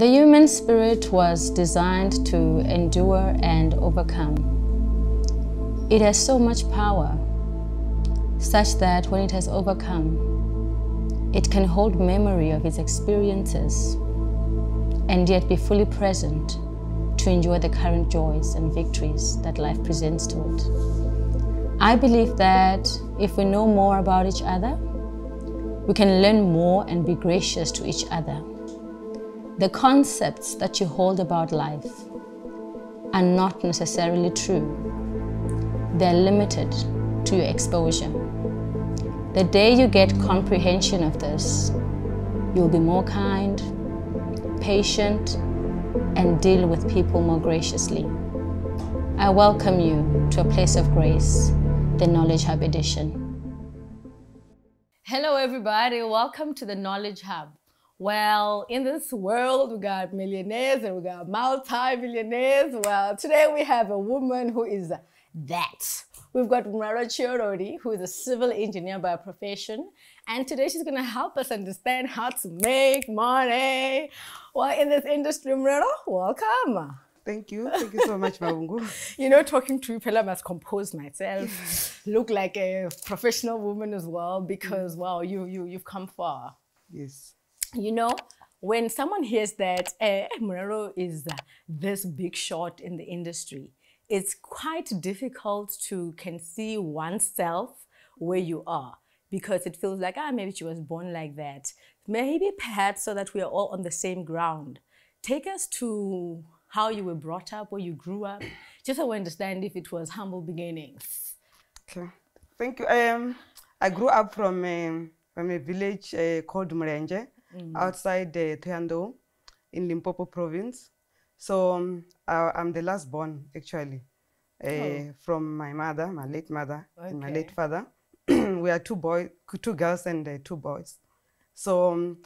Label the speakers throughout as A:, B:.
A: The human spirit was designed to endure and overcome. It has so much power, such that when it has overcome, it can hold memory of its experiences and yet be fully present to enjoy the current joys and victories that life presents to it. I believe that if we know more about each other, we can learn more and be gracious to each other. The concepts that you hold about life are not necessarily true. They're limited to your exposure. The day you get comprehension of this, you'll be more kind, patient, and deal with people more graciously. I welcome you to a place of grace, the Knowledge Hub edition. Hello, everybody. Welcome to the Knowledge Hub. Well, in this world, we got millionaires and we got multi-millionaires. Well, today we have a woman who is that. We've got Mulalo Tshiololi, who is a civil engineer by profession. And today she's going to help us understand how to make money. Well, in this industry, Mraro, welcome.
B: Thank you. Thank you so much, Mavhungu.
A: you know, talking to you, I must compose myself, look like a professional woman as well, because, wow, you, you, you've come far.
B: Yes
A: you know, when someone hears that uh, is uh, this big shot in the industry, it's quite difficult to can see oneself where you are because it feels like, ah, maybe she was born like that. Maybe perhaps so that we are all on the same ground. Take us to how you were brought up, where you grew up, just so we understand if it was humble beginnings.
B: Okay, thank you. Um, I grew up from, um, from a village uh, called Murenje mm. outside uh, Thohoyandou in Limpopo province. So um, I, am the last born actually uh, oh. from my mother, my late mother okay. and my late father. we are two boys, two girls and uh, two boys. So um,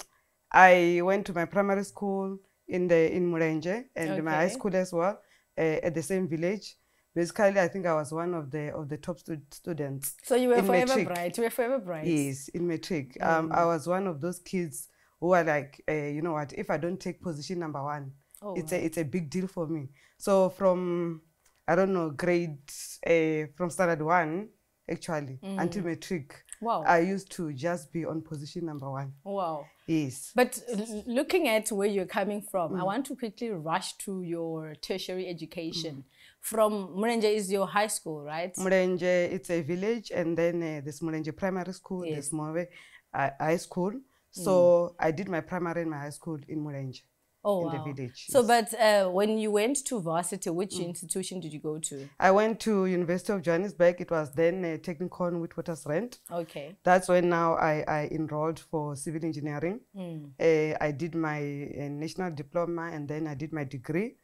B: I went to my primary school in the in Murenje and okay. my high school as well uh, at the same village. Basically, I think I was one of the of the top stu students.
A: So you were forever matric. bright. You were forever bright.
B: Yes, in matric. Mm. Um, I was one of those kids who are like, uh, you know what, if I don't take position number one, oh, it's, a, it's a big deal for me. So from, I don't know, grade, uh, from standard one, actually, mm. until matric, wow. I used to just be on position number one.
A: Wow.
B: Yes.
A: But looking at where you're coming from, mm. I want to quickly rush to your tertiary education. Mm. From Murenje is your high school, right?
B: Murenje, it's a village, and then uh, there's Murenje Primary School, yes. there's Mobe uh, High School. So mm. I did my primary and my high school in Murenje.
A: Oh, in wow. the village. So, yes. but uh, when you went to varsity, which mm. institution did you go to?
B: I went to University of Johannesburg. It was then a Technikon with Witwatersrand.
A: Okay.
B: That's when now I, I enrolled for civil engineering. Mm. Uh, I did my uh, national diploma and then I did my degree.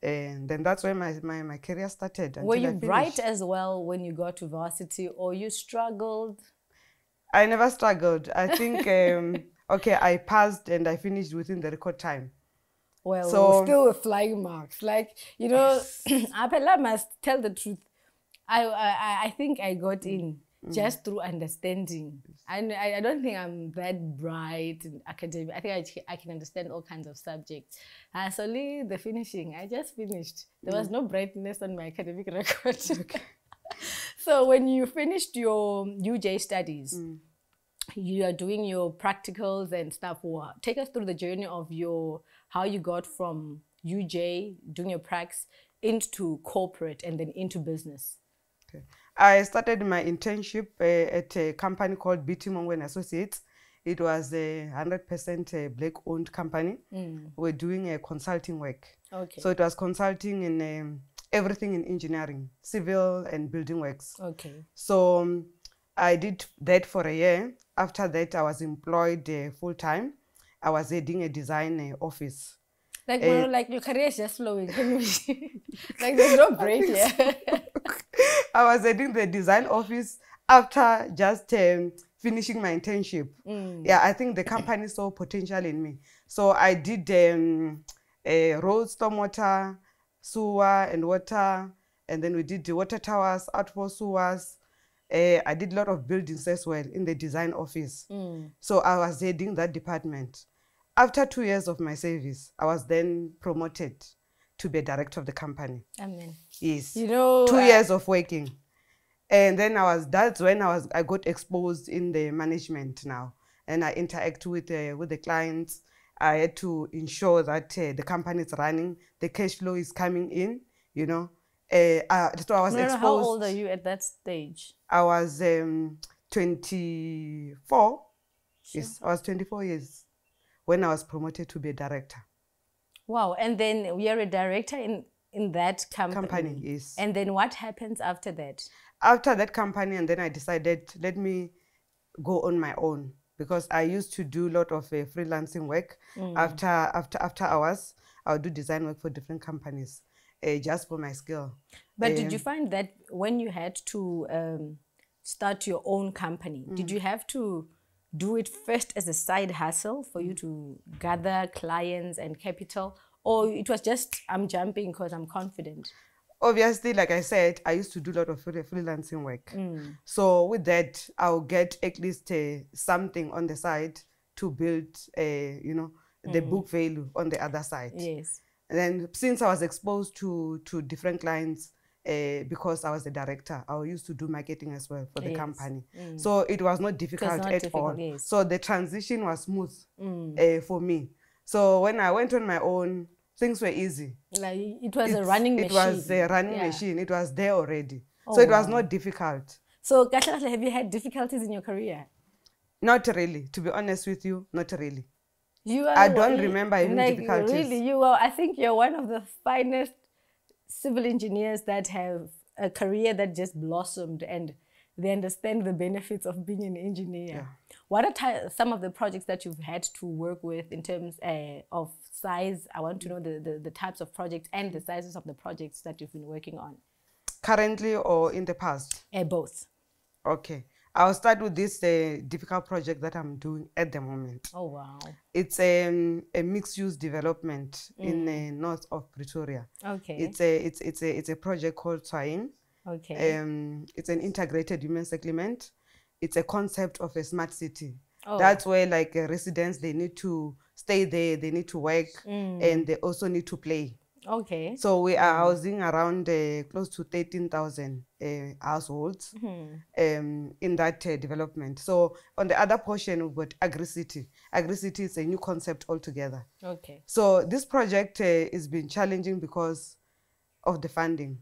B: And then that's when my, my, my career started.
A: Were you bright as well when you got to varsity or you struggled?
B: I never struggled. I think, um, okay, I passed and I finished within the record time.
A: Well, so, still with flying marks. Like, you know, Apella must tell the truth. I, I, I think I got in mm. just through understanding. And I, I don't think I'm that bright in academic. I think I, I can understand all kinds of subjects. Uh, so the finishing, I just finished. There was mm. no brightness on my academic record. Okay. So when you finished your UJ studies, mm. you are doing your practicals and stuff. Take us through the journey of your how you got from UJ doing your pracs into corporate and then into business.
B: Okay. I started my internship uh, at a company called BT Mongo and Associates. It was a 100% uh, black-owned company. Mm. We're doing a consulting work. Okay. So it was consulting in um, everything in engineering, civil and building works.
A: Okay.
B: So um, I did that for a year. After that, I was employed uh, full time. I was heading a design uh, office.
A: Like, uh, like your career is just flowing. like there's no break here.
B: I was heading the design office after just um, finishing my internship. Mm. Yeah, I think the company saw potential in me. So I did um, a road stormwater, sewer and water. And then we did the water towers, outfall sewers. Uh, I did a lot of buildings as well in the design office. Mm. So I was heading that department. after two years of my service, I was then promoted to be a director of the company.
A: Amen.
B: Yes.
A: You know,
B: two
A: uh,
B: years of working. And then I was, that's when I was, I got exposed in the management now. And I interact with, uh, with the clients. I had to ensure that uh, the company is running, the cash flow is coming in, you know. Uh, uh, so I was exposed.
A: how old are you at that stage?
B: I was um, 24. Yes, I was 24 years when I was promoted to be a director.
A: Wow. And then you're a director in, in that company.
B: Company, yes.
A: And then what happens after that?
B: After that company, and then I decided, let me go on my own because I used to do a lot of uh, freelancing work. After after after hours, I would do design work for different companies, uh, just for my skill.
A: But did you find that when you had to um, start your own company, did
B: Mm.
A: you have to do it first as a side hustle for
B: Mm.
A: you to gather clients and capital? Or it was just, I'm jumping because I'm confident?
B: Obviously, like I said, I used to do a lot of free- freelancing work.
A: Mm.
B: So with that, I'll get at least uh, something on the side to build, uh, you know, the book value on the other side.
A: Yes.
B: And then since I was exposed to to different clients, uh, because I was the director, I used to do marketing as well for the
A: Yes.
B: company. So it was not difficult
A: not
B: at
A: difficult,
B: all.
A: yes.
B: So the transition was smooth uh, for me. So when I went on my own, things were easy.
A: Like it was a
B: It's-
A: running
B: it
A: machine.
B: was a running
A: Yeah.
B: machine. It was there already.
A: Oh,
B: so it was not difficult.
A: So, have you had difficulties in your career?
B: Not really. To be honest with you, not really.
A: You are
B: I don't remember having
A: like,
B: difficulties.
A: Really, you are. I think you're one of the finest civil engineers that have a career that just blossomed and they understand the benefits of being an engineer. What are some of the projects that you've had to work with in terms uh, of size? I want to know the, the, the types of projects and the sizes of the projects that you've been working on.
B: Currently or in the past?
A: Uh, both.
B: Okay. I'll start with this uh, difficult project that I'm doing at the moment.
A: Oh, wow.
B: It's um, a mixed-use development in uh, north of Pretoria.
A: Okay.
B: It's a it's it's a it's a project called Twain.
A: okay.
B: Um, it's an integrated human settlement. It's a concept of a smart city.
A: Oh.
B: That's where like uh, residents they need to stay there, they need to work,
A: Mm.
B: and they also need to play.
A: okay.
B: So we are housing around uh, close to 13,000 uh, households um, in that uh, development. So on the other portion, we've got AgriCity. AgriCity is a new concept altogether.
A: Okay.
B: So this project uh, has been challenging because of the funding.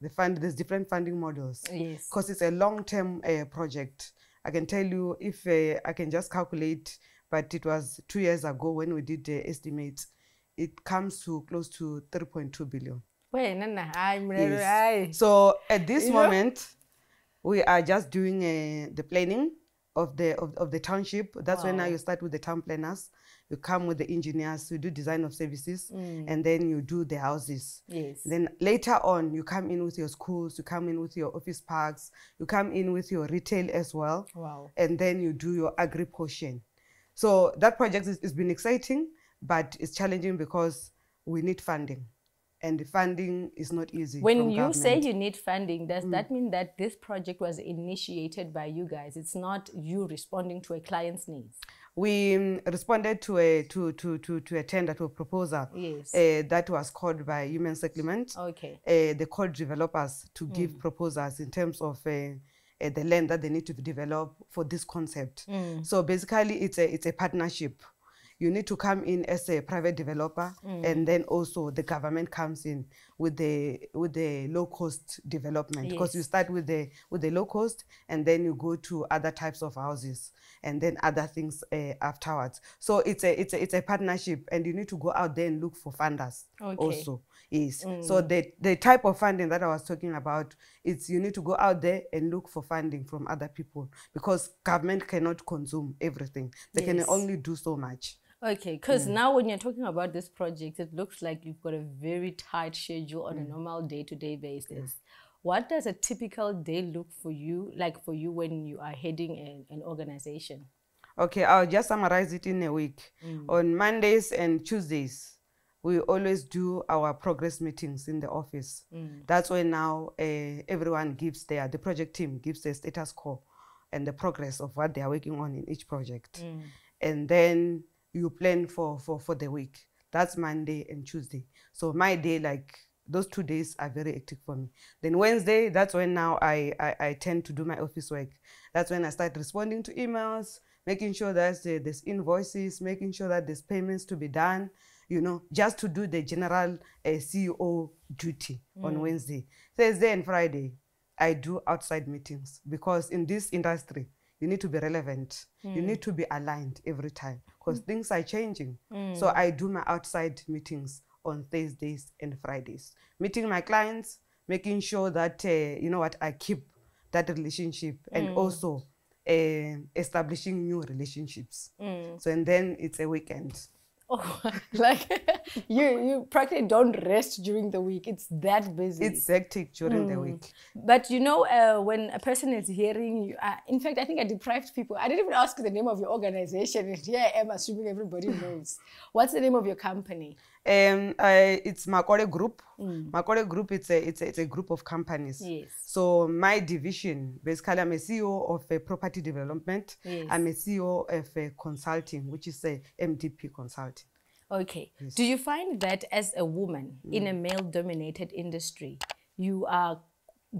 B: The fund, there's different funding models
A: Yes.
B: because it's a long-term uh, project. I can tell you if uh, I can just calculate, but it was two years ago when we did the estimates, it comes to close to 3.2 billion.
A: Wait, Nana, I'm
B: Yes. So at this
A: You know?
B: moment, we are just doing uh, the planning of the of, of the township. That's when now you start with the town planners. You come with the engineers. You do design of services,
A: Mm.
B: and then you do the houses.
A: Yes.
B: Then later on, you come in with your schools. You come in with your office parks. You come in with your retail as well
A: Wow.
B: and then you do your agri portion. So that project has been exciting, but it's challenging because we need funding, and the funding is not easy.
A: When you say
B: government. Mm.
A: you need funding, does that mean that this project was initiated by you guys? It's not you responding to a client's needs.
B: we um, responded to a to to to, to a tender to a proposal
A: Yes.
B: uh, that was called by Human Settlement.
A: Okay.
B: uh, they called developers to
A: Mm.
B: give proposals in terms of uh, uh, the land that they need to develop for this concept.
A: Mm.
B: So basically, it's a it's a partnership. You need to come in as a private developer,
A: Mm.
B: and then also the government comes in with the with the low cost development because you start with the with the low cost, and then you go to other types of houses, and then other things uh, afterwards. So it's a it's a it's a partnership, and you need to go out there and look for funders
A: Okay.
B: also is. So the the type of funding that I was talking about, it's you need to go out there and look for funding from other people because government cannot consume everything. They can only do so much.
A: Okay, because now when you're talking about this project, it looks like you've got a very tight schedule on a
B: Mm.
A: normal day-to-day basis. What does a typical day look for you like for you when you are heading a, an organization?
B: Okay, I'll just summarize it in a week. On Mondays and Tuesdays, we always do our progress meetings in the office. That's when now uh, everyone gives their, the project team gives their status quo and the progress of what they are working on in each project. And then you plan for, for, for the week. That's Monday and Tuesday. So my day, like those two days are very hectic for me. Then Wednesday, that's when now I, I, I tend to do my office work. That's when I start responding to emails, making sure that uh, there's invoices, making sure that there's payments to be done, you know, just to do the general uh, CEO duty mm. on Wednesday. Thursday and Friday, I do outside meetings because in this industry, you need to be relevant. Mm. You need to be aligned every time because mm. things are changing. Mm. So I do my outside meetings on Thursdays and Fridays, meeting my clients, making sure that, uh, you know what, I keep that relationship and mm. also uh, establishing new relationships. Mm. So, and then it's a weekend.
A: Oh, like you you practically don't rest during the week. It's that busy.
B: It's hectic during mm. the week.
A: But you know, uh, when a person is hearing you, uh, in fact, I think I deprived people. I didn't even ask the name of your organization, and here I am assuming everybody knows. What's the name of your company?
B: Um, uh, it's Makore Group. Mm. Makore Group, it's a, it's, a, it's a group of companies.
A: Yes.
B: So my division, basically, I'm a CEO of a property development.
A: Yes.
B: I'm a CEO of a consulting, which is a MDP consulting.
A: Okay. Yes. Do you find that as a woman mm. in a male-dominated industry, you are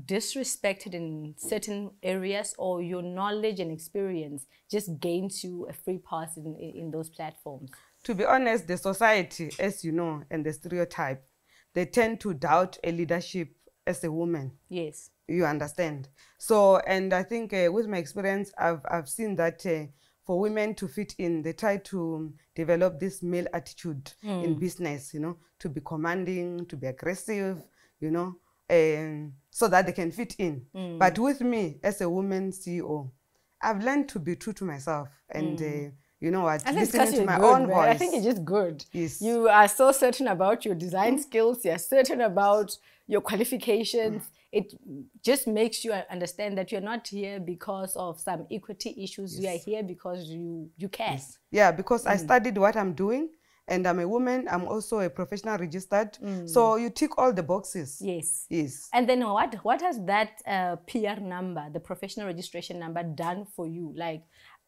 A: disrespected in certain areas or your knowledge and experience just gains you a free pass in, in those platforms?
B: To be honest, the society, as you know, and the stereotype, they tend to doubt a leadership as a woman.
A: Yes.
B: You understand? So, and I think uh, with my experience, I've, I've seen that uh, for women to fit in, they try to develop this male attitude mm. in business, you know, to be commanding, to be aggressive, you know, and so that they can fit in. Mm. But with me, as a woman CEO, I've learned to be true to myself and mm. uh, you know what,
A: I think
B: listening to my
A: good,
B: own voice.
A: I think it's just good.
B: Yes.
A: You are so certain about your design mm. skills, you're certain about your qualifications. Mm. It just makes you understand that you're not here because of some equity issues. Yes. You are here because you, you care. Yes.
B: Yeah, because mm. I studied what I'm doing and I'm a woman. I'm also a professional registered. Mm. So you tick all the boxes.
A: Yes.
B: Yes.
A: And then what what has that uh, PR number, the professional registration number, done for you? Like,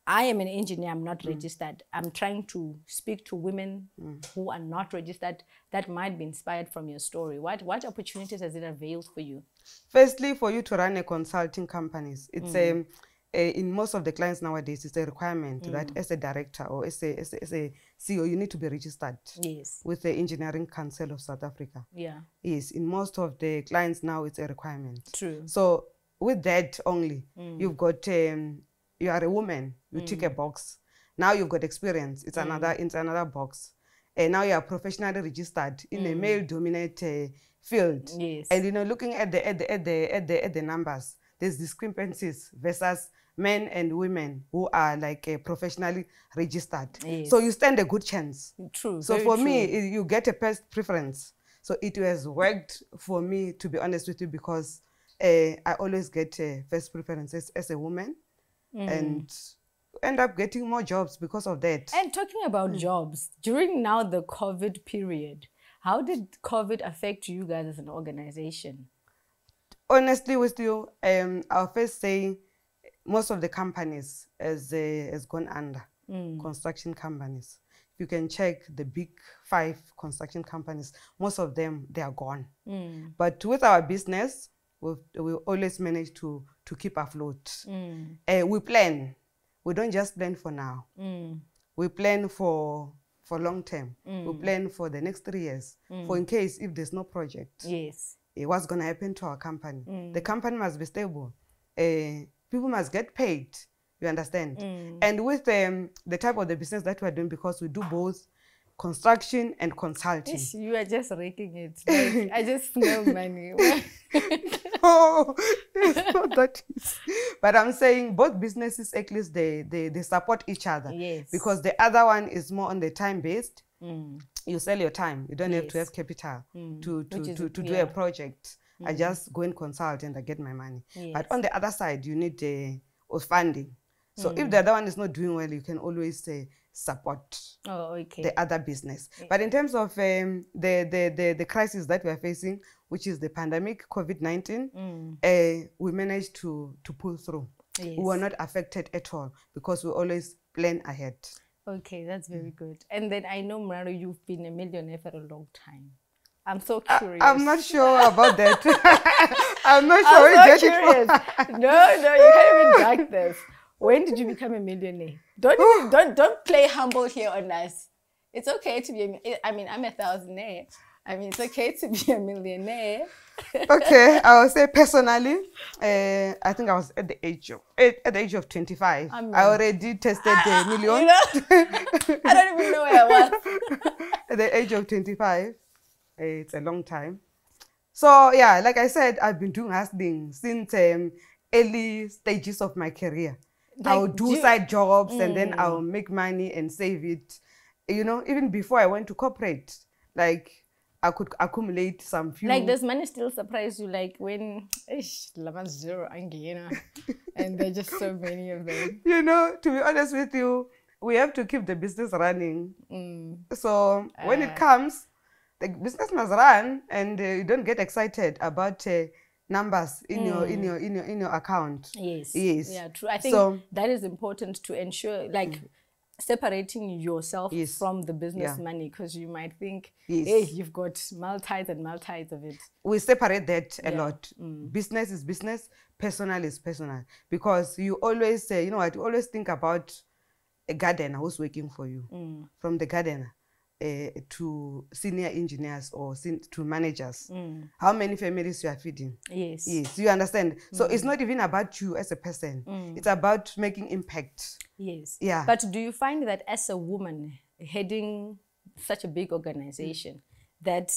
A: I am an engineer, I'm not mm. registered. I'm trying to speak to women mm. who are not registered that might be inspired from your story. What, what opportunities has it availed for you?
B: Firstly, for you to run a consulting companies, it's mm. a, a, in most of the clients nowadays, it's a requirement mm. that as a director or as a, as a, as a CEO, you need to be registered
A: yes.
B: with the Engineering Council of South Africa.
A: Yeah.
B: Yes, in most of the clients now, it's a requirement.
A: True.
B: So with that only, mm. you've got um, you are a woman, you mm. tick a box. Now you've got experience. It's mm. another it's another box. And now you are professionally registered in mm. a male-dominated field.
A: Yes.
B: And you know, looking at the at the at the at the, at the numbers, there's discrepancies versus men and women who are like uh, professionally registered.
A: Yes.
B: So you stand a good chance.
A: True.
B: So for
A: true.
B: me, you get a best preference. So it has worked for me, to be honest with you, because uh, I always get uh, first preferences as a woman mm. and end up getting more jobs because of that.
A: And talking about mm. jobs, during now the COVID period, how did COVID affect you guys as an organization?
B: Honestly, with you, um, I'll first say most of the companies has, uh, has gone under, mm. construction companies. You can check the big five construction companies, most of them, they are gone.
A: Mm.
B: But with our business, we've, we always manage to to keep afloat.
A: Mm.
B: Uh, we plan. We don't just plan for now.
A: Mm.
B: We plan for for long term.
A: Mm.
B: We plan for the next three years.
A: Mm.
B: For in case if there's no project.
A: Yes.
B: Uh, what's going to happen to our company?
A: Mm.
B: The company must be stable. Uh, people must get paid. You understand?
A: Mm.
B: And with um, the type of the business that we're doing, because we do both construction and consulting.
A: You are just raking it. Like, I just smell money.
B: no, it's not that But I'm saying both businesses, at least they, they, they support each other.
A: Yes.
B: Because the other one is more on the time based.
A: Mm.
B: You sell your time. You don't
A: yes.
B: have to have capital
A: mm.
B: to, to,
A: is,
B: to, to
A: yeah.
B: do a project. I
A: Mm.
B: just go and consult and I get my money.
A: Yes.
B: But on the other side, you need uh, funding. So if
A: Mm.
B: the other one is not doing well, you can always say support
A: Oh, okay.
B: the other business.
A: Yeah.
B: But in terms of um, the, the, the, the crisis that we are facing, which is the pandemic, COVID-19,
A: Mm.
B: uh, we managed to, to pull through.
A: Yes.
B: We were not affected at all because we always plan ahead.
A: Okay, that's very good. And then I know, Mulalo, you've been a millionaire for a long time. I'm so curious.
B: I'm not sure about that. I'm not sure I'm
A: so
B: you get it
A: curious. no, no, you can't even drag this. When did you become a millionaire? Don't don't don't play humble here on us. It's okay to be. A, I mean, I'm a thousandaire. I mean, it's okay to be a millionaire.
B: okay, I will say personally, uh, I think I was at the age of at, at the age of 25.
A: Amen.
B: I already tested the million.
A: You know, I don't even know where I was.
B: at the age of 25. Uh, it's a long time. So yeah, like I said, I've been doing hustling since um, early stages of my career. I'll do
A: do you-
B: side jobs and then I'll make money and save it. You know, even before I went to corporate, like I could accumulate some few.
A: Like, does money still surprise you? Like when, ish, lama zero angina, and there are just so many of them.
B: you know, to be honest with you, we have to keep the business running.
A: Mm.
B: So when
A: Ah.
B: it comes, the business must run, and uh, you don't get excited about uh, numbers in your in mm. your in your in your account.
A: Yes.
B: Yes.
A: Yeah, true. I think
B: So-
A: that is important to ensure, like, mm. separating yourself
B: Yes.
A: from the business
B: Yeah.
A: money because you might think,
B: Yes.
A: hey, you've got multis and multis of it.
B: We separate that a
A: Yeah.
B: lot. Mm. Business is business, personal is personal, because you always say, you know what, you always think about a gardener who's working for you,
A: Mm.
B: from the gardener. Uh, to senior engineers or sen- to managers,
A: Mm.
B: how many families you are feeding?
A: Yes.
B: Yes, you understand. So
A: Mm.
B: it's not even about you as a person. It's about making impact.
A: Yes.
B: Yeah.
A: But do you find that as a woman heading such a big organization, that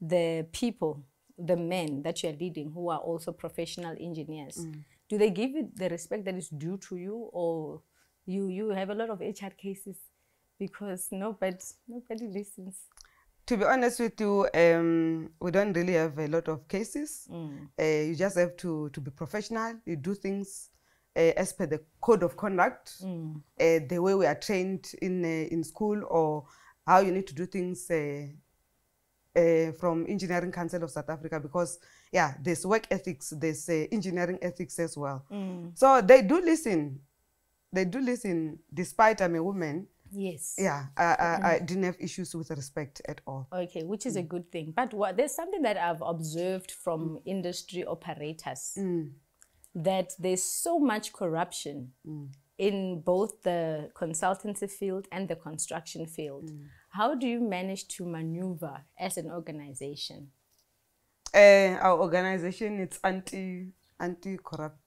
A: the people, the men that you're leading, who are also professional engineers,
B: Mm.
A: do they give you the respect that is due to you, or you you have a lot of HR cases because nobody nobody listens?
B: To be honest with you, um, we don't really have a lot of cases.
A: Mm.
B: Uh, you just have to, to be professional. You do things uh, as per the code of conduct,
A: Mm.
B: uh, the way we are trained in uh, in school, or how you need to do things uh, uh, from Engineering Council of South Africa. Because yeah, there's work ethics, there's uh, engineering ethics as well.
A: Mm.
B: So they do listen. They do listen, despite I'm a woman.
A: Yes.
B: Yeah, I, I, I didn't have issues with respect at all.
A: Okay, which is a
B: Mm.
A: good thing. But what, there's something that I've observed from industry operators
B: Mm.
A: that there's so much corruption
B: Mm.
A: in both the consultancy field and the construction field.
B: Mm.
A: How do you manage to maneuver as an organization?
B: Uh, our organization it's anti anti corrupt.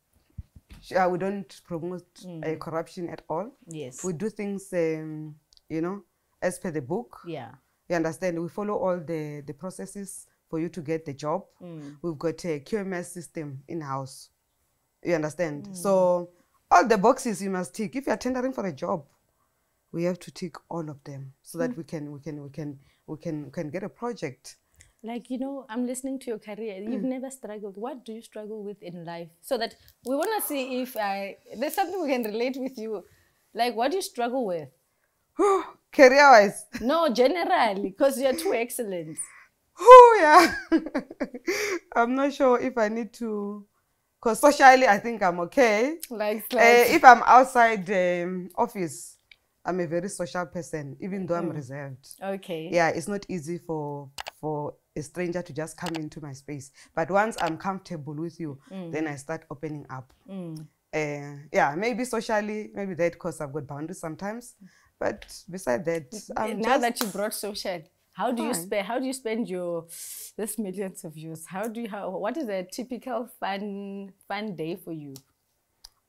B: Uh, we don't promote uh, corruption at all.
A: Yes.
B: We do things, um, you know, as per the book.
A: yeah.
B: You understand? We follow all the the processes for you to get the job. We've got a QMS system in house. You understand? So all the boxes you must tick. If you are tendering for a job, we have to tick all of them so that we can we can we can we can we can get a project.
A: Like, you know, I'm listening to your career.
B: Mm.
A: You've never struggled. What do you struggle with in life? So that we want to see if I, there's something we can relate with you. Like, what do you struggle with?
B: Career wise,
A: No, generally, because you're too excellent.
B: oh yeah. I'm not sure if I need to, because socially I think I'm okay.
A: Like,
B: Uh, if I'm outside um, office, I'm a very social person, even though I'm reserved.
A: okay.
B: Yeah, it's not easy for for a stranger to just come into my space. But once I'm comfortable with you, then I start opening up.
A: Mm.
B: Uh, yeah, maybe socially, maybe that because I've got boundaries sometimes. But beside that, I'm
A: now that you brought social, how do you spend? How do you spend your this millions of yours? How do you? How, what is a typical fun fun day for you?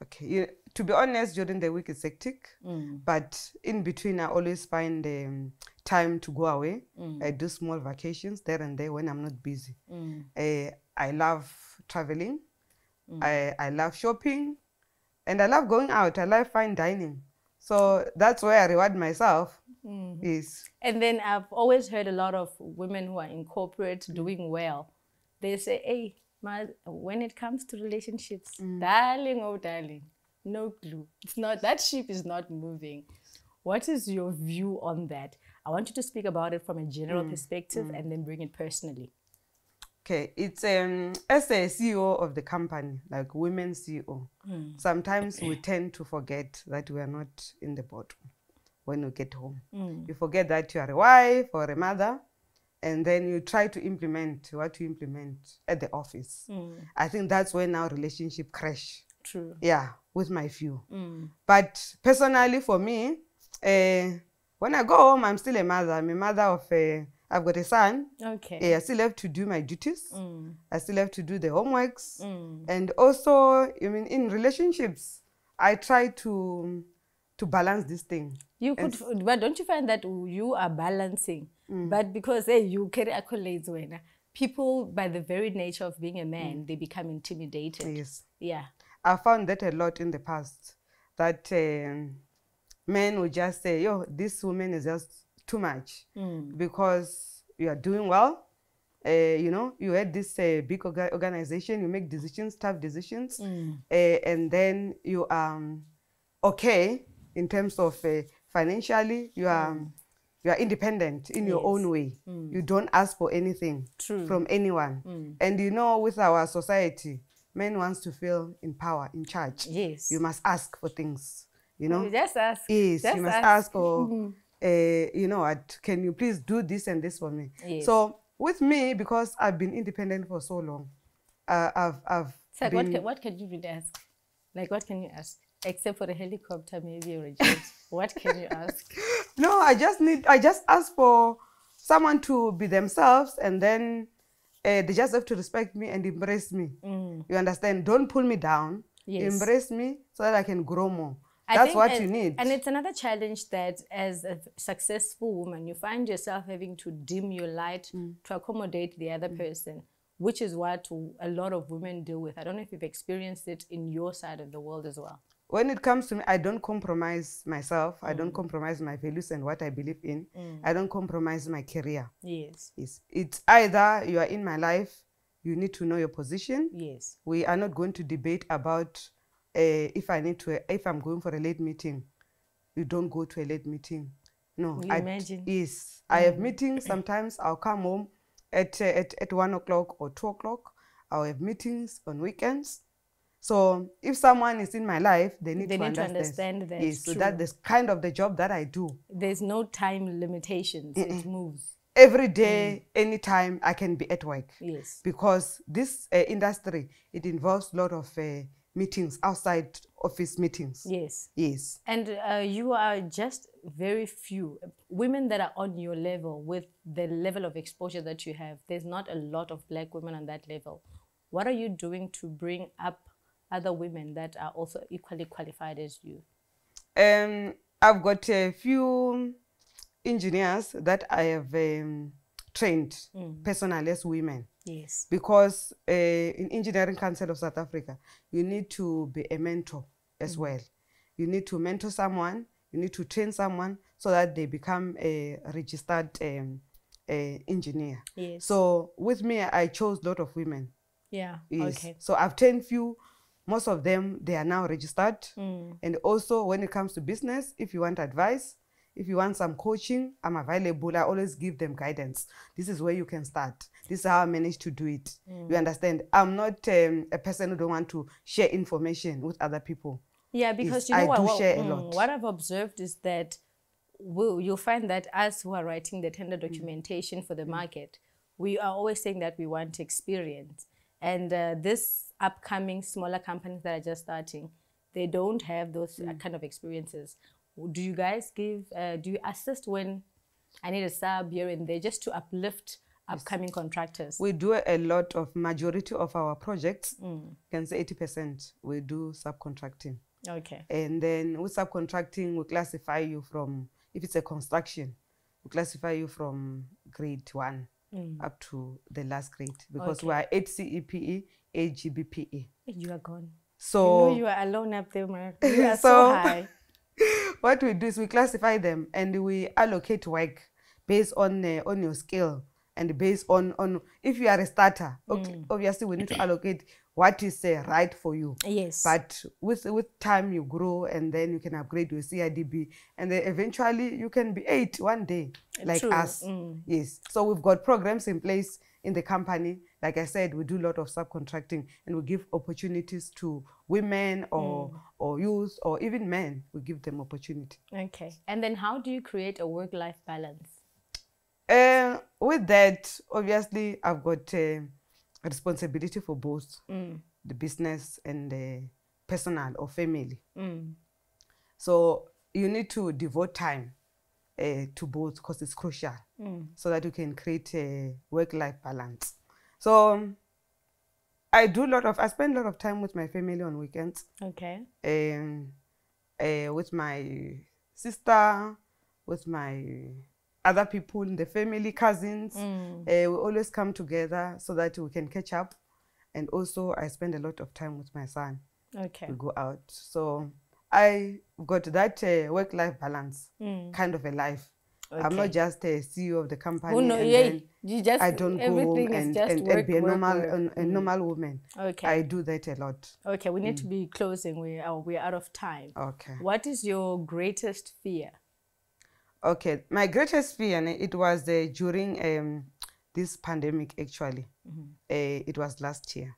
B: Okay. You, to be honest, during the week it's hectic,
A: Mm.
B: but in between I always find um, time to go away.
A: Mm.
B: I do small vacations there and there when I'm not busy.
A: Mm.
B: Uh, I love traveling. I, I love shopping. And I love going out. I love fine dining. So that's where I reward myself.
A: Mm.
B: Is
A: And then I've always heard a lot of women who are in corporate doing well. They say, "Hey, my, when it comes to relationships, darling, oh darling, no clue. It's not that ship is not moving." What is your view on that? I want you to speak about it from a general perspective and then bring it personally.
B: okay. It's um as a CEO of the company, like women CEO. Sometimes we tend to forget that we are not in the bottom. when we get home.
A: Mm.
B: You forget that you are a wife or a mother, and then you try to implement what you implement at the office.
A: Mm.
B: I think that's when our relationship crash.
A: True.
B: Yeah, with my few.
A: Mm.
B: But personally, for me, uh, when I go home, I'm still a mother. I'm a mother of a. I've got a son.
A: Okay.
B: Yeah, I still have to do my duties.
A: Mm.
B: I still have to do the homeworks.
A: Mm.
B: And also, I mean, in relationships, I try to to balance this thing.
A: You could,
B: And-
A: but don't you find that you are balancing?
B: Mm.
A: But because hey, you carry accolades, when people, by the very nature of being a man, they become intimidated.
B: Yes,
A: Yeah.
B: I found that a lot in the past. That um, men would just say, "Yo, this woman is just too much,"
A: Mm.
B: because you are doing well. Uh, you know, you had this uh, big orga- organization. You make decisions, tough decisions,
A: Mm.
B: uh, and then you are um, okay in terms of uh, financially. You are you are independent in your own way. You don't ask for anything
A: True.
B: from anyone.
A: Mm.
B: And you know, with our society, men wants to feel in power, in charge.
A: Yes.
B: You must ask for things. You know, you
A: Just ask.
B: yes,
A: Just
B: you must ask, or
A: Mhm.
B: uh, you know, what, can you please do this and this for me?
A: Yes.
B: So with me, because I've been independent for so long, uh, I've I've
A: what
B: been-
A: can, what can you really ask? Like, what can you ask? Except for a helicopter, maybe, or a jet. what can you ask?
B: No, I just need, I just ask for someone to be themselves and then uh, they just have to respect me and embrace me.
A: Mm.
B: You understand? Don't pull me down.
A: Yes.
B: Embrace me so that I can grow more.
A: I
B: That's what
A: and-
B: you need.
A: And it's another challenge that as a successful woman, you find yourself having to dim your light
B: Mm.
A: to accommodate the other person, which is what a lot of women deal with. I don't know if you've experienced it in your side of the world as well.
B: When it comes to me, I don't compromise myself. I
A: Mm.
B: don't compromise my values and what I believe in. I don't compromise my career.
A: Yes.
B: It's, it's either you are in my life, you need to know your position.
A: Yes.
B: We are not going to debate about uh, if I need to, if I'm going for a late meeting. You don't go to a late meeting. No,
A: You
B: I,
A: imagine.
B: yes, I have meetings. Sometimes I'll come home at, uh, at at one o'clock or two o'clock. I'll have meetings on weekends. So if someone is in my life, they need,
A: They
B: to,
A: need to
B: understand.
A: understand that,
B: Yes, so
A: true.
B: that is kind of the job that I do.
A: There's no time limitations. It moves.
B: Every day, Mm. anytime, I can be at work
A: Yes.
B: because this uh, industry it involves a lot of uh, meetings outside office meetings.
A: Yes.
B: Yes.
A: And uh, you are just very few women that are on your level with the level of exposure that you have. There's not a lot of black women on that level. What are you doing to bring up other women that are also equally qualified as you?
B: Um, I've got a few engineers that I have um, trained
A: Mm.
B: personally as women.
A: Yes.
B: because uh, in engineering council of south africa you need to be a mentor as well you need to mentor someone you need to train someone so that they become a registered um, uh, engineer
A: Yes.
B: so with me i chose a lot of women
A: yeah.
B: yes.
A: Okay.
B: so i've trained few most of them they are now registered.
A: Mm.
B: and also when it comes to business if you want advice if you want some coaching i'm available. I always give them guidance. This is where you can start. This is how i managed to do it. You understand? I'm not um, a person who don't want to share information with other people.
A: Yeah, because
B: Yes,
A: you know
B: I
A: what,
B: do
A: what,
B: share a
A: mm,
B: lot.
A: what I've observed is that we'll, you'll find that us who are writing the tender
B: Mm.
A: documentation for the market, we are always saying that we want experience. And uh, this upcoming smaller companies that are just starting, they don't have those
B: Mm.
A: uh, kind of experiences. Do you guys give, uh, do you assist when I need a sub here and there just to uplift upcoming contractors?
B: we do a lot of majority of our projects
A: Mm.
B: can say 80% we do subcontracting
A: Okay.
B: and then with subcontracting we classify you from if it's a construction we classify you from grade one
A: Mm.
B: up to the last grade because
A: Okay.
B: we are 8CEPE, 8GBPE.
A: You are gone.
B: So
A: you know you are alone up there, man. You are so,
B: So-
A: high.
B: what we do is we classify them and we allocate work based on uh, on your skill and based on on if you are a starter. Okay,
A: Mm.
B: obviously we need to allocate what is uh, right for you.
A: Yes.
B: But with with time you grow and then you can upgrade your CIDB and then eventually you can be eight one day like
A: True.
B: us.
A: Mm.
B: Yes. So we've got programs in place in the company like I said, we do a lot of subcontracting and we give opportunities to women or
A: Mm.
B: or youth or even men. We give them opportunity.
A: Okay. And then how do you create a work life balance?
B: Uh, with that, obviously, I've got uh, responsibility for both
A: Mm.
B: the business and the personal or family.
A: Mm.
B: So you need to devote time uh, to both because it's crucial
A: Mm.
B: so that you can create a work-life balance. So I do a lot of, I spend a lot of time with my family on weekends,
A: Okay.
B: um, uh, with my sister, with my other people in the family, cousins.
A: Mm.
B: Uh, we always come together so that we can catch up. And also, I spend a lot of time with my son.
A: Okay.
B: We go out. So I got that uh, work-life balance,
A: Mm.
B: kind of a life. I'm not just a CEO of the company.
A: Oh no, yeah, you just
B: I don't go home and, and,
A: work,
B: and be a normal
A: work.
B: a,
A: Mm.
B: normal woman.
A: Okay.
B: I do that a lot.
A: okay, we need to be closing. We are we're out of time.
B: Okay.
A: What is your greatest fear?
B: Okay. My greatest fear, it was uh, during um, this pandemic. Actually,
A: Mm-hmm.
B: uh, it was last year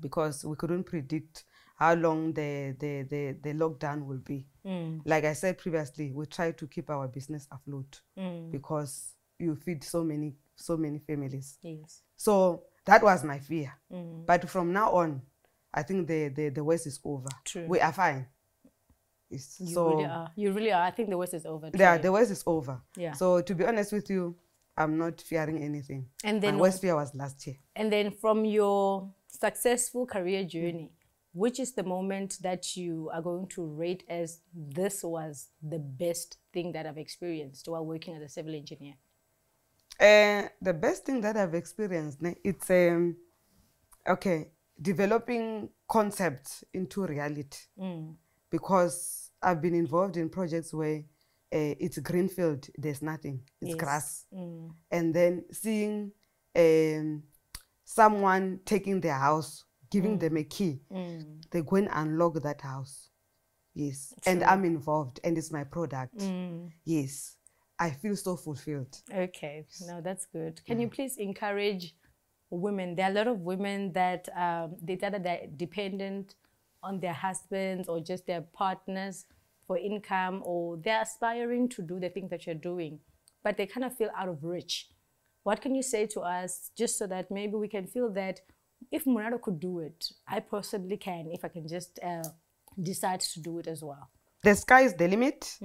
B: because we couldn't predict how long the the the, the lockdown will be.
A: Mm.
B: Like I said previously, we try to keep our business afloat
A: Mm.
B: because you feed so many so many families.
A: Yes.
B: So that was my fear.
A: Mm.
B: But from now on, I think the the, the worst is over.
A: True.
B: We are fine. It's,
A: You
B: so
A: really are. You really are. I think the worst is over.
B: yeah, the worst is over.
A: Yeah.
B: So to be honest with you, I'm not fearing anything.
A: And
B: My
A: then
B: worst fear was last year.
A: And then from your successful career journey, which is the moment that you are going to rate as this was the best thing that I've experienced while working as a civil engineer?
B: Uh, the best thing that I've experienced, it's um, okay, developing concepts into reality.
A: Mm.
B: Because I've been involved in projects where uh, it's greenfield, there's nothing, it's
A: Yes.
B: grass.
A: Mm.
B: and then seeing um, someone taking their house, giving them a key,
A: Mm.
B: they go and unlock that house. Yes. And I'm involved and it's my product.
A: Mm.
B: Yes. I feel so fulfilled.
A: Okay, no, that's good. Can you please encourage women? There are a lot of women that um, they that they're dependent on their husbands or just their partners for income, or they're aspiring to do the things that you're doing, but they kind of feel out of reach. What can you say to us, just so that maybe we can feel that if Mulalo could do it, I possibly can if I can just uh, decide to do it as well.
B: The sky is the limit.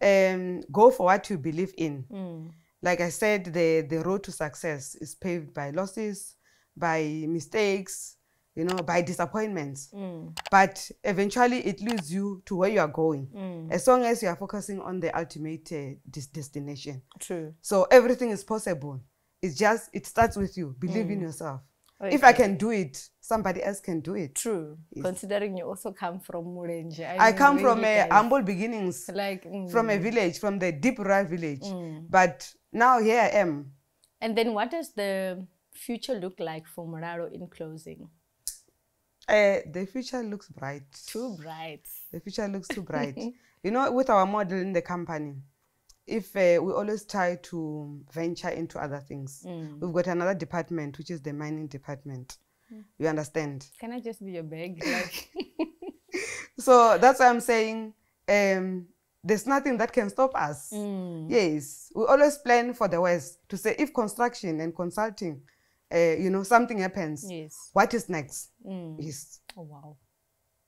B: Um, go for what you believe in. Like I said, the, the road to success is paved by losses, by mistakes, you know, by disappointments. But eventually it leads you to where you are going. As long as you are focusing on the ultimate uh, des- destination.
A: True.
B: So everything is possible. It's just, it starts with you. Believe in yourself. If I can do it, somebody else can do it.
A: True. Considering you also come from Murenje.
B: I
A: mean,
B: come from a humble beginnings,
A: like mm.
B: from a village, from the deep rural village. But now here I am.
A: And then what does the future look like for Mulalo in closing?
B: Uh, the future looks bright.
A: Too bright.
B: The future looks too bright. you know, with our model in the company, if uh, we always try to venture into other things, we've got another department, which is the mining department. You understand?
A: Can I just be your bag? Like
B: So that's why I'm saying um, there's nothing that can stop us.
A: Mm.
B: Yes, we always plan for the worst to say if construction and consulting, uh, you know, something happens,
A: yes.
B: what is next?
A: Mm.
B: Yes.
A: Oh wow.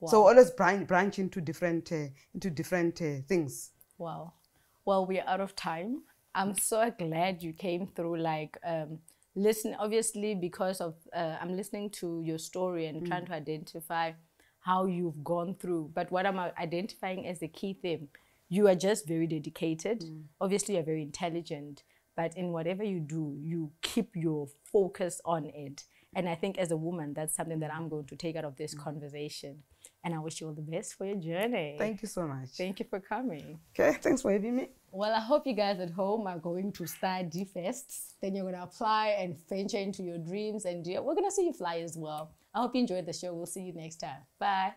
B: So always branch, branch into different uh, into different uh, things.
A: Wow. Well, we're out of time. I'm so glad you came through. Like, um, listen, obviously, because of uh, I'm listening to your story and trying to identify how you've gone through. But what I'm uh, identifying as the key theme, you are just very dedicated. Obviously, you're very intelligent. But in whatever you do, you keep your focus on it. And I think as a woman, that's something that I'm mm-hmm. going to take out of this mm-hmm. conversation. And I wish you all the best for your journey.
B: Thank you so much.
A: Thank you for coming.
B: Okay, thanks for having me.
A: Well, I hope you guys at home are going to study first. Then you're going to apply and venture into your dreams. And we're going to see you fly as well. I hope you enjoyed the show. We'll see you next time. Bye.